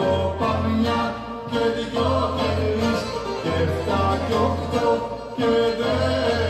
κοπανιά και δυο και και εφτά και και δε